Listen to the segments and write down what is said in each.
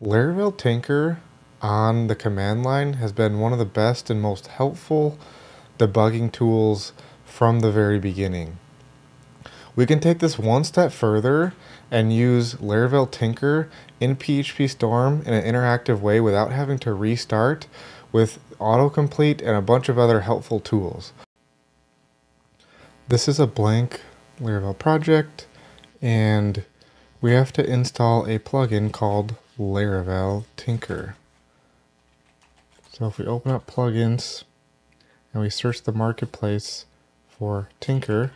Laravel Tinker on the command line has been one of the best and most helpful debugging tools from the very beginning. We can take this one step further and use Laravel Tinker in PhpStorm in an interactive way without having to restart with autocomplete and a bunch of other helpful tools. This is a blank Laravel project and we have to install a plugin called Laravel Tinker. So if we open up plugins and we search the marketplace for Tinker,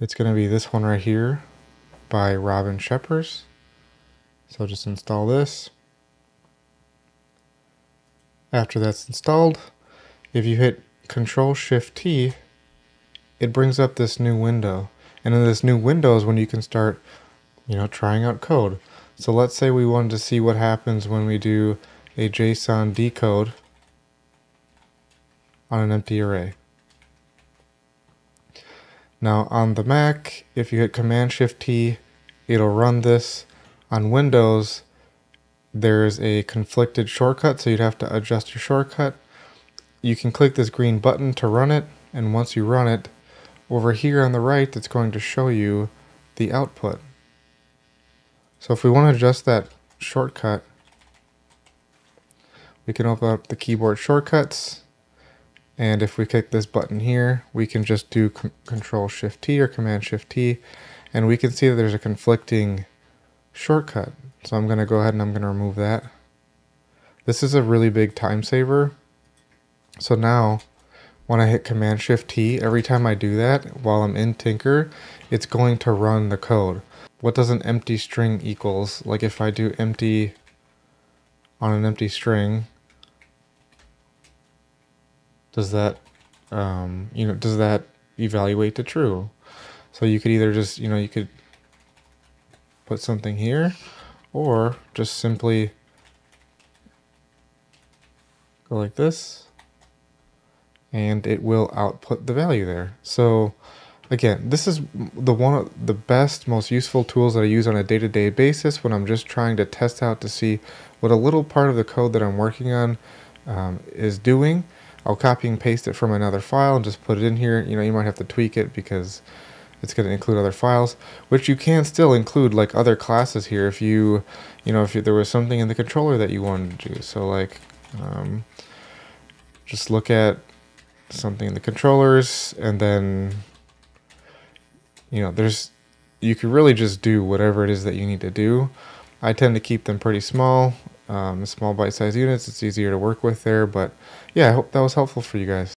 it's going to be this one right here by Robin Scheppers. So just install this. After that's installed, if you hit Control Shift T, it brings up this new window. And in this new window is when you can start, you know, trying out code. So let's say we wanted to see what happens when we do a JSON decode on an empty array. Now on the Mac, if you hit Command Shift T, it'll run this. On Windows, there's a conflicted shortcut, so you'd have to adjust your shortcut. You can click this green button to run it, and once you run it, over here on the right, it's going to show you the output. So if we want to adjust that shortcut, we can open up the keyboard shortcuts. And if we click this button here, we can just do Control Shift T or Command Shift T, and we can see that there's a conflicting shortcut. So I'm going to go ahead and I'm going to remove that. This is a really big time saver. So now when I hit Command Shift T, every time I do that while I'm in Tinker, it's going to run the code. What does an empty string equals? Like if I do empty on an empty string, does that, um, you know, does that evaluate to true? So you could either just, you know, you could put something here or just simply go like this and it will output the value there. So again, this is the one of the best, most useful tools that I use on a day-to-day -day basis when I'm just trying to test out to see what a little part of the code that I'm working on um, is doing. I'll copy and paste it from another file and just put it in here. You know, you might have to tweak it because it's going to include other files, which you can still include like other classes here if you, you know, if there was something in the controller that you wanted to do. So like, um, just look at something in the controllers and then you know there's you can really just do whatever it is that you need to do. I tend to keep them pretty small um, small bite-sized units. It's easier to work with there but yeah I hope that was helpful for you guys